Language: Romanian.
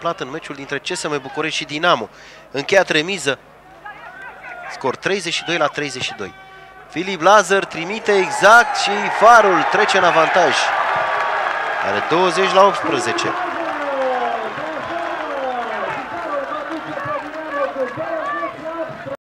plat în meciul dintre CSM București și Dinamo. Încheiat remiză. Scor 32 la 32. Filip Lazar trimite exact și Farul trece în avantaj. Are 20 la 18.